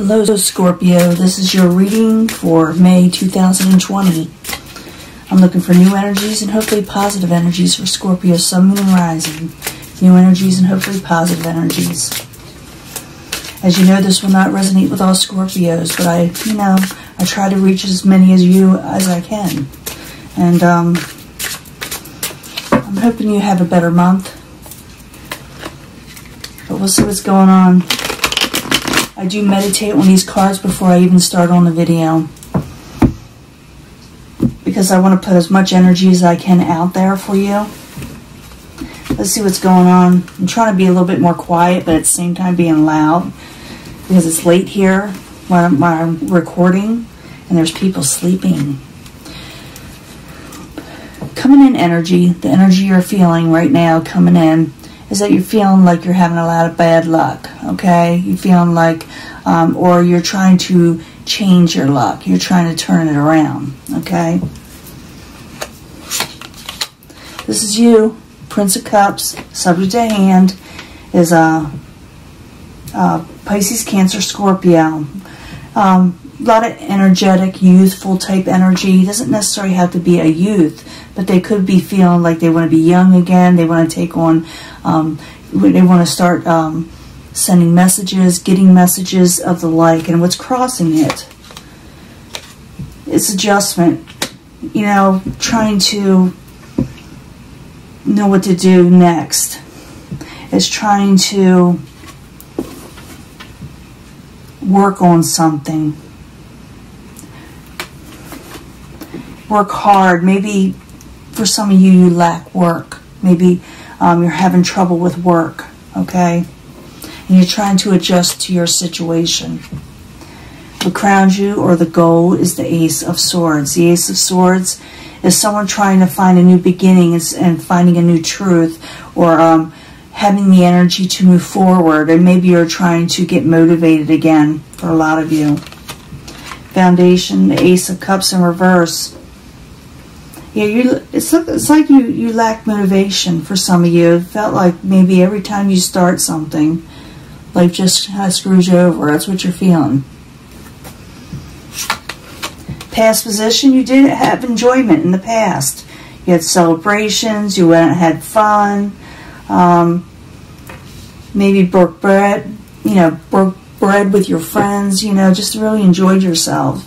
Hello, Scorpio. This is your reading for May 2020. I'm looking for new energies and hopefully positive energies for Scorpio, Sun, Moon, and Rising. New energies and hopefully positive energies. As you know, this will not resonate with all Scorpios, but I, you know, I try to reach as many as you as I can. And um, I'm hoping you have a better month. But we'll see what's going on. I do meditate on these cards before I even start on the video. Because I want to put as much energy as I can out there for you. Let's see what's going on. I'm trying to be a little bit more quiet, but at the same time being loud. Because it's late here when I'm, when I'm recording and there's people sleeping. Coming in energy, the energy you're feeling right now coming in is that you're feeling like you're having a lot of bad luck, okay? You're feeling like, um, or you're trying to change your luck. You're trying to turn it around, okay? This is you, Prince of Cups, subject to hand, is a, a Pisces, Cancer, Scorpio. Um, a lot of energetic, youthful type energy. It doesn't necessarily have to be a youth, but they could be feeling like they want to be young again. They want to take on, um, they want to start um, sending messages, getting messages of the like, and what's crossing it. It's adjustment. You know, trying to know what to do next. It's trying to work on something work hard. Maybe for some of you, you lack work. Maybe um, you're having trouble with work, okay? And you're trying to adjust to your situation. What crowns you or the goal is the Ace of Swords. The Ace of Swords is someone trying to find a new beginning and finding a new truth or um, having the energy to move forward. And maybe you're trying to get motivated again for a lot of you. Foundation, the Ace of Cups in reverse yeah, you. It's, it's like you you lack motivation for some of you. It felt like maybe every time you start something, life just kind of screws you over. That's what you're feeling. Past position, you did have enjoyment in the past. You had celebrations. You went and had fun. Um, maybe broke bread. You know, broke bread with your friends. You know, just really enjoyed yourself.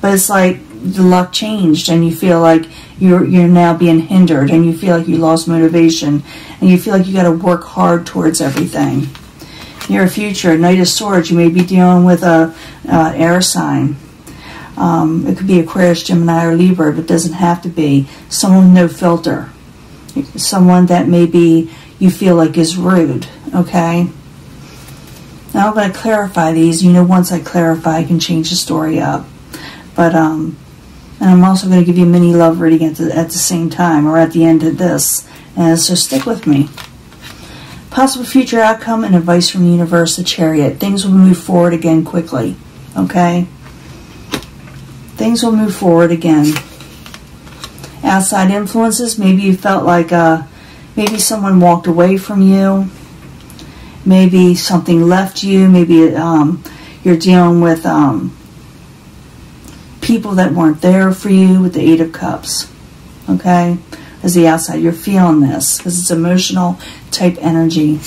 But it's like the luck changed and you feel like you're you're now being hindered and you feel like you lost motivation and you feel like you got to work hard towards everything. Near future, Knight of Swords, you may be dealing with a uh, air sign. Um, it could be Aquarius, Gemini, or Libra, but it doesn't have to be. Someone with no filter. Someone that maybe you feel like is rude, okay? Now I'm going to clarify these. You know, once I clarify, I can change the story up. But um, and I'm also going to give you a mini love reading at the, at the same time or at the end of this. And so stick with me. Possible future outcome and advice from the universe, the chariot. Things will move forward again quickly. Okay? Things will move forward again. Outside influences, maybe you felt like uh, maybe someone walked away from you. Maybe something left you. Maybe um, you're dealing with um, people that weren't there for you with the Eight of Cups. Okay? As the outside, you're feeling this because it's emotional type energy.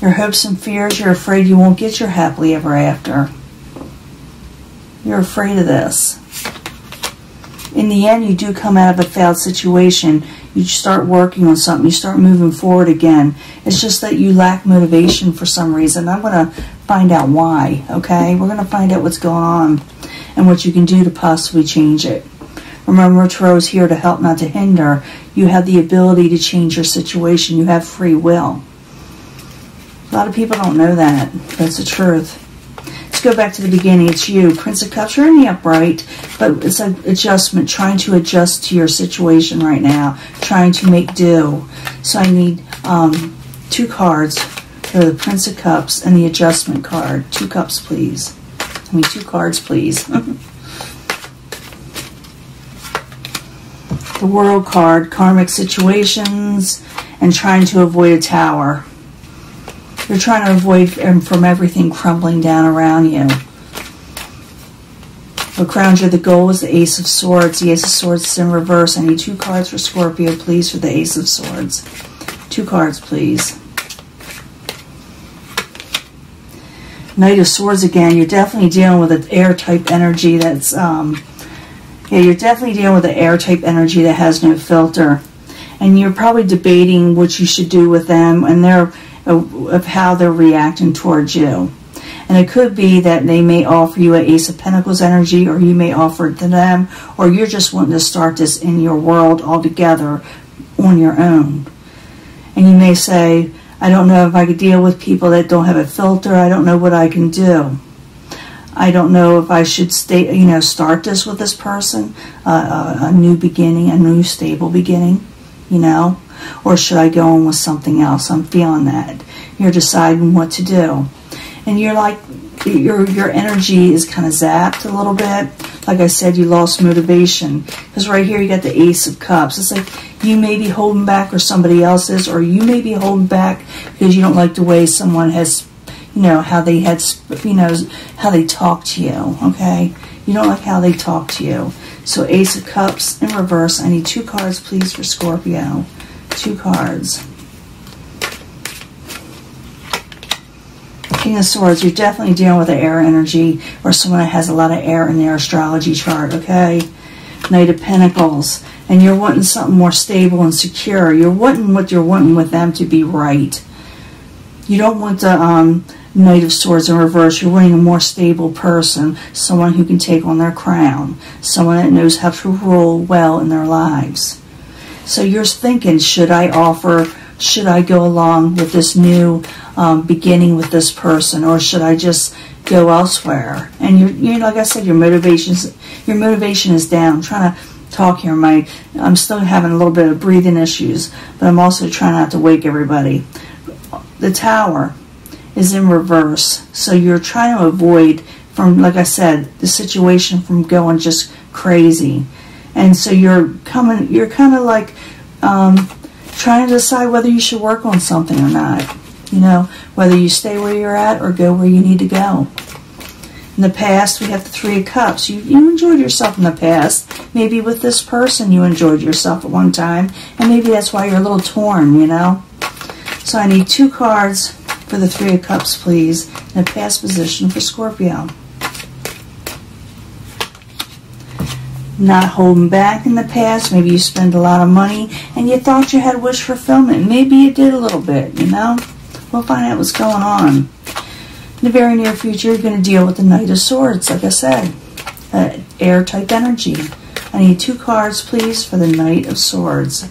Your hopes and fears, you're afraid you won't get your happily ever after. You're afraid of this. In the end, you do come out of a failed situation. You start working on something. You start moving forward again. It's just that you lack motivation for some reason. I'm going to find out why, okay? We're going to find out what's going on and what you can do to possibly change it. Remember, Tarot is here to help, not to hinder. You have the ability to change your situation. You have free will. A lot of people don't know that. That's the truth. Go back to the beginning. It's you. Prince of Cups, you're in the upright, but it's an adjustment, trying to adjust to your situation right now, trying to make do. So I need um, two cards for the Prince of Cups and the adjustment card. Two cups, please I me two cards, please. the World card, karmic situations, and trying to avoid a tower. You're trying to avoid from everything crumbling down around you. What crowns you the goal is the Ace of Swords. The Ace of Swords is in reverse. I need two cards for Scorpio, please, for the Ace of Swords. Two cards, please. Knight of Swords again. You're definitely dealing with an air type energy that's, um, yeah, you're definitely dealing with an air type energy that has no filter. And you're probably debating what you should do with them and their, of how they're reacting towards you. And it could be that they may offer you an Ace of Pentacles energy, or you may offer it to them, or you're just wanting to start this in your world altogether on your own. And you may say, I don't know if I could deal with people that don't have a filter. I don't know what I can do. I don't know if I should stay, you know, start this with this person, uh, a, a new beginning, a new stable beginning, you know, or should I go on with something else? I'm feeling that. You're deciding what to do and you're like your your energy is kind of zapped a little bit. Like I said, you lost motivation because right here you got the Ace of Cups. It's like you may be holding back, or somebody else is, or you may be holding back because you don't like the way someone has, you know, how they had, you know, how they talk to you. Okay, you don't like how they talk to you. So Ace of Cups in reverse. I need two cards, please, for Scorpio. Two cards. King of Swords, you're definitely dealing with an air energy or someone that has a lot of air in their astrology chart, okay? Knight of Pentacles, and you're wanting something more stable and secure. You're wanting what you're wanting with them to be right. You don't want the um, Knight of Swords in reverse. You're wanting a more stable person, someone who can take on their crown, someone that knows how to rule well in their lives. So you're thinking, should I offer, should I go along with this new um, beginning with this person, or should I just go elsewhere? And you're, you like I said, your motivation, your motivation is down. I'm trying to talk here. My, I'm still having a little bit of breathing issues, but I'm also trying not to wake everybody. The tower is in reverse, so you're trying to avoid from, like I said, the situation from going just crazy, and so you're coming, you're kind of like um, trying to decide whether you should work on something or not. You know, whether you stay where you're at or go where you need to go. In the past, we have the Three of Cups. You, you enjoyed yourself in the past. Maybe with this person, you enjoyed yourself at one time, and maybe that's why you're a little torn, you know? So I need two cards for the Three of Cups, please, in a past position for Scorpio. Not holding back in the past. Maybe you spent a lot of money and you thought you had wish fulfillment. Maybe you did a little bit, you know? We'll find out what's going on. In the very near future, you're going to deal with the Knight of Swords, like I said. Uh, air type energy. I need two cards, please, for the Knight of Swords.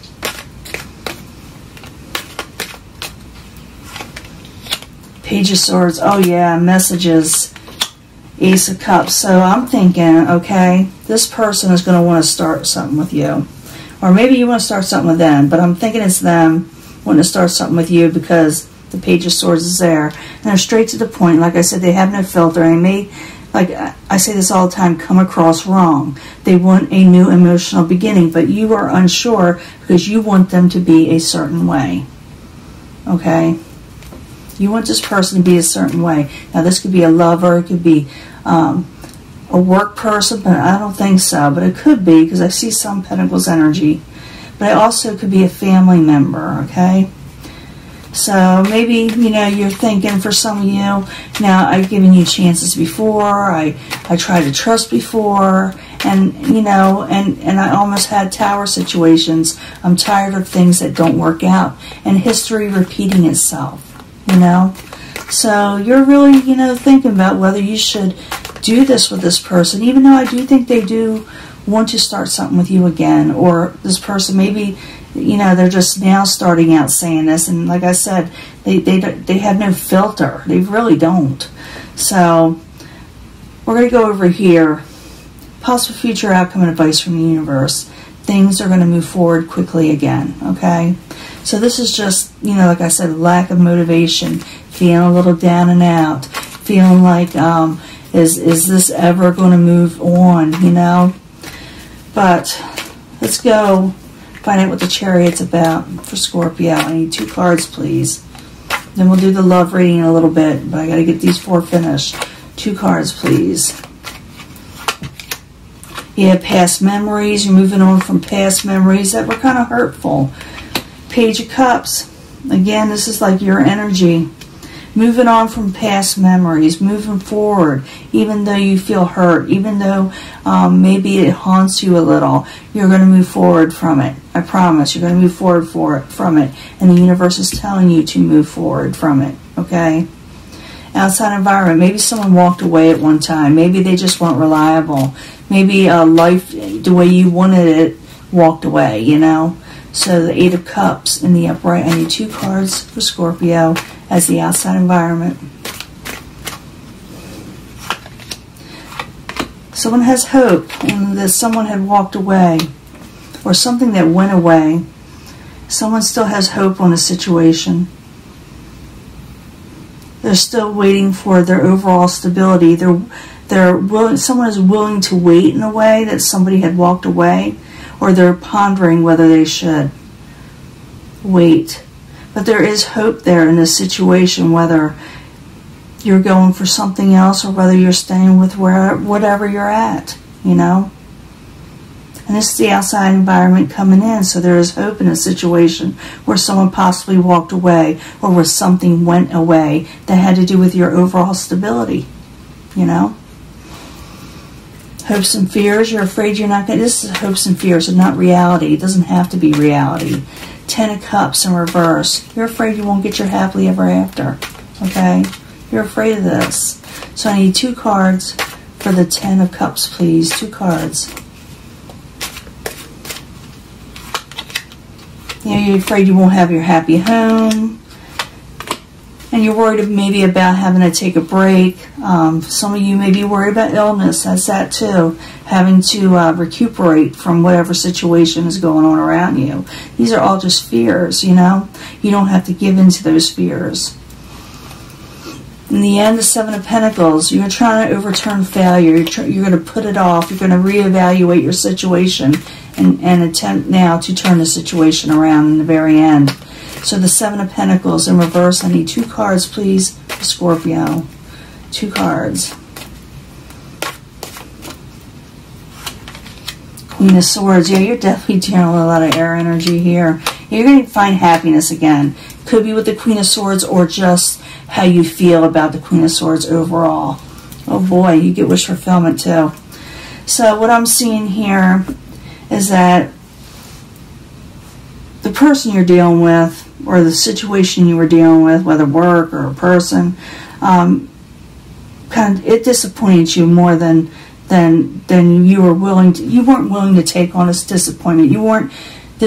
Page of Swords. Oh, yeah, messages. Ace of Cups. So I'm thinking, okay, this person is going to want to start something with you. Or maybe you want to start something with them, but I'm thinking it's them wanting to start something with you because the Page of Swords is there. And they're straight to the point. Like I said, they have no filter. And may, like I say this all the time, come across wrong. They want a new emotional beginning, but you are unsure because you want them to be a certain way. Okay? You want this person to be a certain way. Now, this could be a lover, it could be um, a work person, but I don't think so. But it could be because I see some Pentacles energy. But it also could be a family member, okay? So maybe, you know, you're thinking for some of you, now I've given you chances before, I, I tried to trust before, and, you know, and, and I almost had tower situations. I'm tired of things that don't work out, and history repeating itself, you know. So you're really, you know, thinking about whether you should do this with this person, even though I do think they do want to start something with you again, or this person maybe you know they're just now starting out saying this and like i said they they they have no filter. They really don't. So we're going to go over here. Possible future outcome and advice from the universe. Things are going to move forward quickly again okay? So this is just you know like i said lack of motivation feeling a little down and out feeling like um is is this ever going to move on you know but let's go Find out what the chariot's about for Scorpio. I need two cards, please. Then we'll do the love reading in a little bit, but I got to get these four finished. Two cards, please. Yeah, past memories. You're moving on from past memories that were kind of hurtful. Page of Cups. Again, this is like your energy. Moving on from past memories, moving forward, even though you feel hurt, even though um, maybe it haunts you a little, you're going to move forward from it. I promise. You're going to move forward for it, from it. And the universe is telling you to move forward from it. Okay? Outside environment. Maybe someone walked away at one time. Maybe they just weren't reliable. Maybe uh, life, the way you wanted it, walked away, you know? So the Eight of Cups in the upright. I need two cards for Scorpio as the outside environment. Someone has hope and that someone had walked away or something that went away. Someone still has hope on a situation. They're still waiting for their overall stability. They're they're willing, someone is willing to wait in a way that somebody had walked away or they're pondering whether they should wait. But there is hope there in this situation, whether you're going for something else or whether you're staying with where whatever you're at, you know. And this is the outside environment coming in, so there is hope in a situation where someone possibly walked away or where something went away that had to do with your overall stability, you know hopes and fears. You're afraid you're not going to. This is hopes and fears and not reality. It doesn't have to be reality. Ten of Cups in reverse. You're afraid you won't get your happily ever after. Okay? You're afraid of this. So I need two cards for the Ten of Cups, please. Two cards. You know, you're afraid you won't have your happy home and you're worried maybe about having to take a break. Um, some of you may be worried about illness. That's that too. Having to uh, recuperate from whatever situation is going on around you. These are all just fears, you know. You don't have to give in to those fears. In the end, the Seven of Pentacles, you're trying to overturn failure. You're, you're going to put it off. You're going to reevaluate your situation and, and attempt now to turn the situation around in the very end. So the Seven of Pentacles in reverse. I need two cards, please, Scorpio. Two cards. Queen of Swords. Yeah, you're definitely with a lot of air energy here. You're going to find happiness again. Could be with the Queen of Swords or just how you feel about the Queen of Swords overall. Oh boy, you get wish fulfillment too. So what I'm seeing here is that the person you're dealing with or the situation you were dealing with, whether work or a person, um, kind of, it disappointed you more than than than you were willing to. You weren't willing to take on this disappointment. You weren't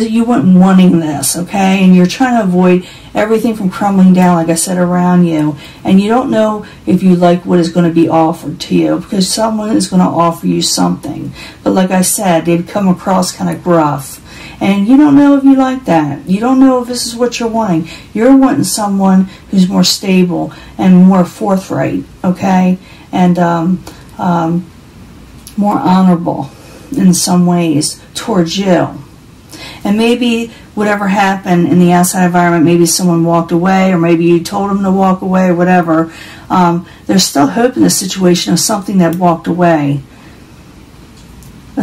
you weren't wanting this, okay? And you're trying to avoid everything from crumbling down, like I said, around you. And you don't know if you like what is going to be offered to you because someone is going to offer you something. But like I said, they'd come across kind of gruff and you don't know if you like that. You don't know if this is what you're wanting. You're wanting someone who's more stable and more forthright, okay? And um, um, more honorable in some ways towards you. And maybe whatever happened in the outside environment, maybe someone walked away, or maybe you told them to walk away, or whatever. Um, there's still hope in the situation of something that walked away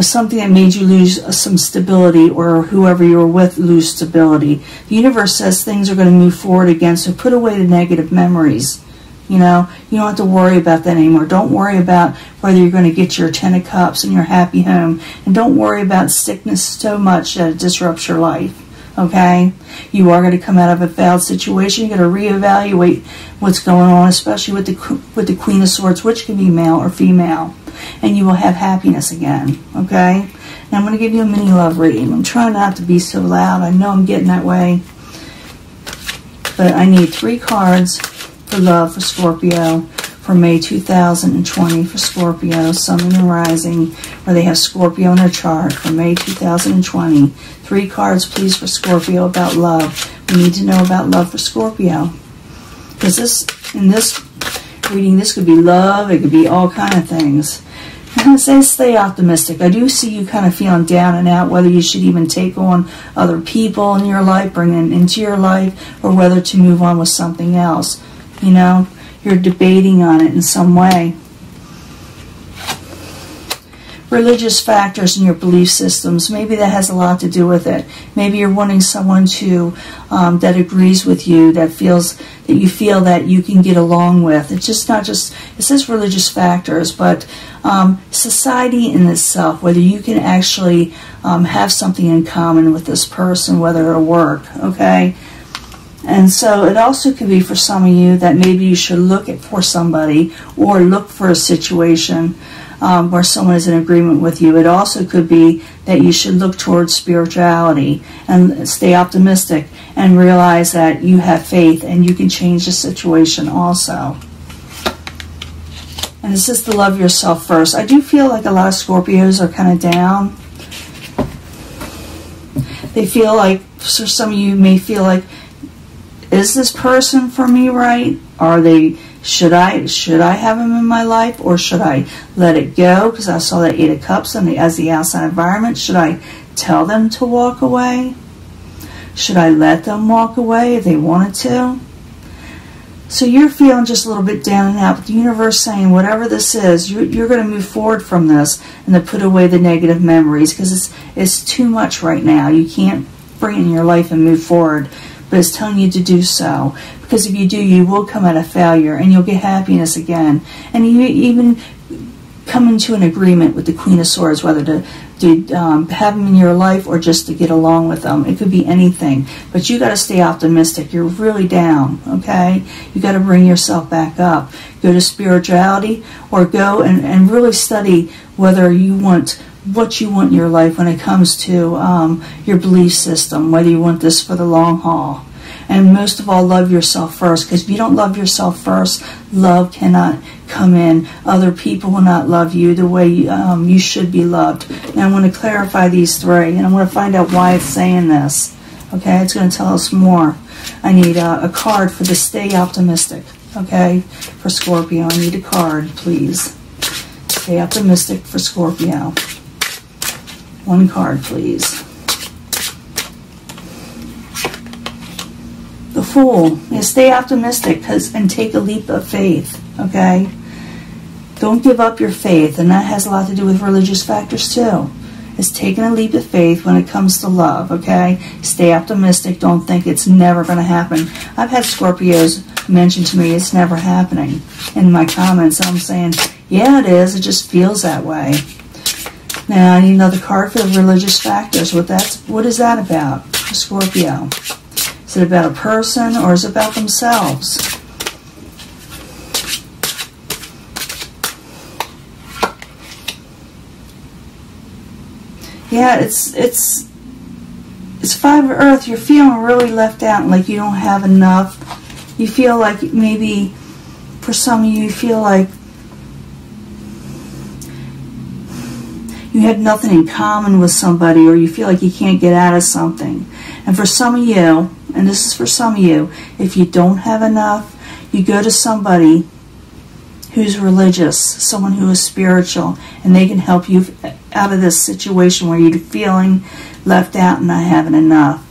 something that made you lose some stability or whoever you were with lose stability. The universe says things are going to move forward again, so put away the negative memories. You know, you don't have to worry about that anymore. Don't worry about whether you're going to get your Ten of Cups and your happy home. And don't worry about sickness so much that it disrupts your life. Okay? You are going to come out of a failed situation. You're going to reevaluate what's going on, especially with the, with the Queen of Swords, which can be male or female and you will have happiness again. Okay? Now I'm going to give you a mini love reading. I'm trying not to be so loud. I know I'm getting that way. But I need three cards for love for Scorpio for May 2020 for Scorpio, Sun and Rising, where they have Scorpio in their chart for May 2020. Three cards, please, for Scorpio about love. We need to know about love for Scorpio. Because this, in this reading, this could be love, it could be all kind of things. I say stay optimistic. I do see you kind of feeling down and out whether you should even take on other people in your life, bring them into your life, or whether to move on with something else. You know, you're debating on it in some way religious factors in your belief systems. Maybe that has a lot to do with it. Maybe you're wanting someone to um, that agrees with you, that feels that you feel that you can get along with. It's just not just it says religious factors, but um, society in itself. Whether you can actually um, have something in common with this person, whether it'll work. Okay. And so it also could be for some of you that maybe you should look at for somebody or look for a situation um, where someone is in agreement with you. It also could be that you should look towards spirituality and stay optimistic and realize that you have faith and you can change the situation also. And this is to love yourself first. I do feel like a lot of Scorpios are kind of down. They feel like, so some of you may feel like, is this person for me right? Are they should I should I have him in my life or should I let it go? Because I saw that Eight of Cups and the, as the outside environment. Should I tell them to walk away? Should I let them walk away if they wanted to? So you're feeling just a little bit down and out, but the universe saying whatever this is, you're, you're going to move forward from this and to put away the negative memories because it's it's too much right now. You can't bring in your life and move forward but it's telling you to do so. Because if you do, you will come out of failure and you'll get happiness again. And you even come into an agreement with the Queen of Swords, whether to, to um, have them in your life or just to get along with them. It could be anything. But you got to stay optimistic. You're really down, okay? You got to bring yourself back up. Go to spirituality or go and, and really study whether you want what you want in your life when it comes to um, your belief system, whether you want this for the long haul. And most of all, love yourself first, because if you don't love yourself first, love cannot come in. Other people will not love you the way um, you should be loved. Now, I want to clarify these three, and I want to find out why it's saying this. Okay, it's going to tell us more. I need a card for the stay optimistic. Okay, for Scorpio, I need a card, please. Stay optimistic for Scorpio. One card, please. The Fool. You stay optimistic cause, and take a leap of faith, okay? Don't give up your faith, and that has a lot to do with religious factors too. It's taking a leap of faith when it comes to love, okay? Stay optimistic. Don't think it's never going to happen. I've had Scorpios mention to me it's never happening in my comments. I'm saying, yeah, it is. It just feels that way. Now I need another card for religious factors. What that's what is that about? Scorpio. Is it about a person or is it about themselves? Yeah, it's it's it's five of earth. You're feeling really left out, and like you don't have enough. You feel like maybe for some of you, you feel like you have nothing in common with somebody or you feel like you can't get out of something. And for some of you, and this is for some of you, if you don't have enough, you go to somebody who's religious, someone who is spiritual, and they can help you out of this situation where you're feeling left out and not having enough.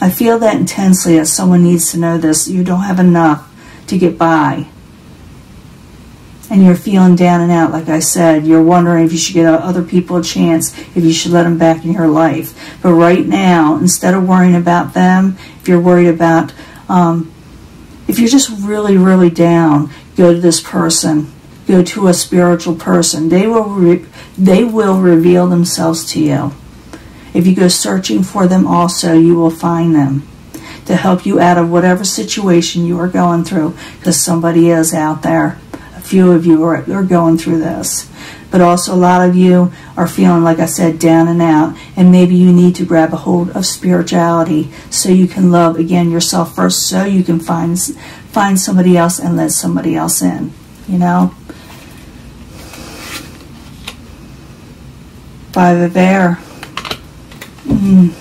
I feel that intensely as someone needs to know this. You don't have enough to get by and you're feeling down and out, like I said, you're wondering if you should give other people a chance, if you should let them back in your life. But right now, instead of worrying about them, if you're worried about, um, if you're just really, really down, go to this person. Go to a spiritual person. They will, they will reveal themselves to you. If you go searching for them also, you will find them to help you out of whatever situation you are going through because somebody is out there few of you are, are going through this. But also a lot of you are feeling, like I said, down and out. And maybe you need to grab a hold of spirituality so you can love, again, yourself first so you can find, find somebody else and let somebody else in. You know? Five of air. Mm.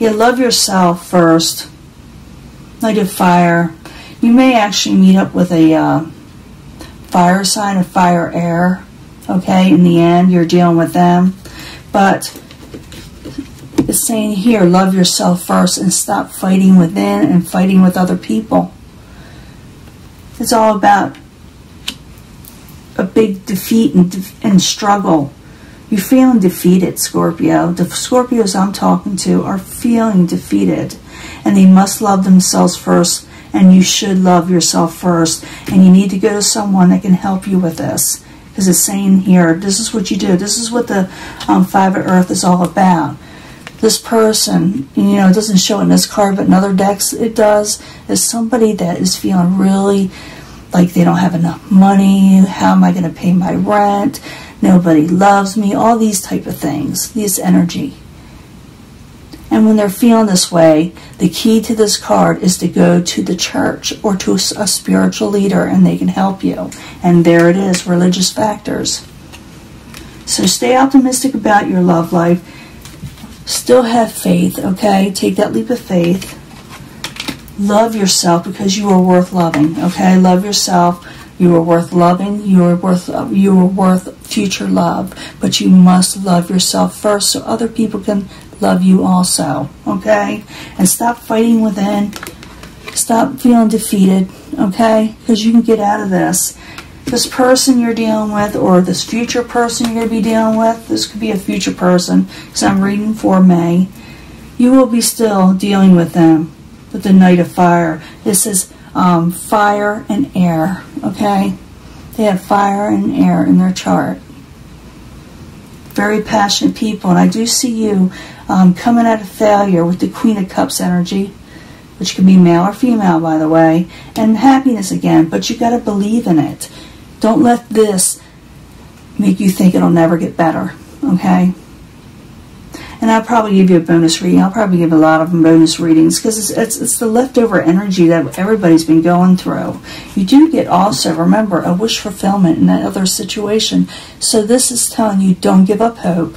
You love yourself first. Knight of fire. You may actually meet up with a... Uh, fire sign of fire air. Okay, in the end, you're dealing with them. But it's saying here, love yourself first and stop fighting within and fighting with other people. It's all about a big defeat and, and struggle. You're feeling defeated, Scorpio. The Scorpios I'm talking to are feeling defeated. And they must love themselves first. And you should love yourself first. And you need to go to someone that can help you with this. Because it's saying here, this is what you do. This is what the um, Five of Earth is all about. This person, you know, it doesn't show in this card, but in other decks it does, is somebody that is feeling really like they don't have enough money. How am I going to pay my rent? Nobody loves me. All these type of things. This energy. And when they're feeling this way, the key to this card is to go to the church or to a spiritual leader and they can help you. And there it is, religious factors. So stay optimistic about your love life. Still have faith, okay? Take that leap of faith love yourself because you are worth loving. Okay, love yourself. You are worth loving. You are worth you are worth future love. But you must love yourself first, so other people can love you also. Okay, and stop fighting within. Stop feeling defeated. Okay, because you can get out of this. This person you're dealing with, or this future person you're going to be dealing with, this could be a future person, because I'm reading for May. You will be still dealing with them with the Knight of Fire. This is um, fire and air, okay? They have fire and air in their chart. Very passionate people, and I do see you um, coming out of failure with the Queen of Cups energy, which can be male or female, by the way, and happiness again, but you got to believe in it. Don't let this make you think it'll never get better, okay? and I'll probably give you a bonus reading. I'll probably give a lot of bonus readings because it's, it's, it's the leftover energy that everybody's been going through. You do get also, remember, a wish fulfillment in that other situation. So this is telling you don't give up hope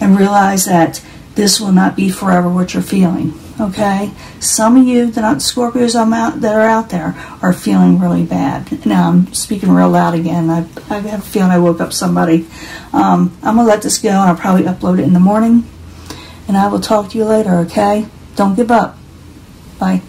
and realize that this will not be forever what you're feeling. Okay, some of you, the not Scorpios out, that are out there, are feeling really bad. Now I'm speaking real loud again. I, I have a feeling I woke up somebody. Um, I'm gonna let this go, and I'll probably upload it in the morning and I will talk to you later, okay? Don't give up. Bye.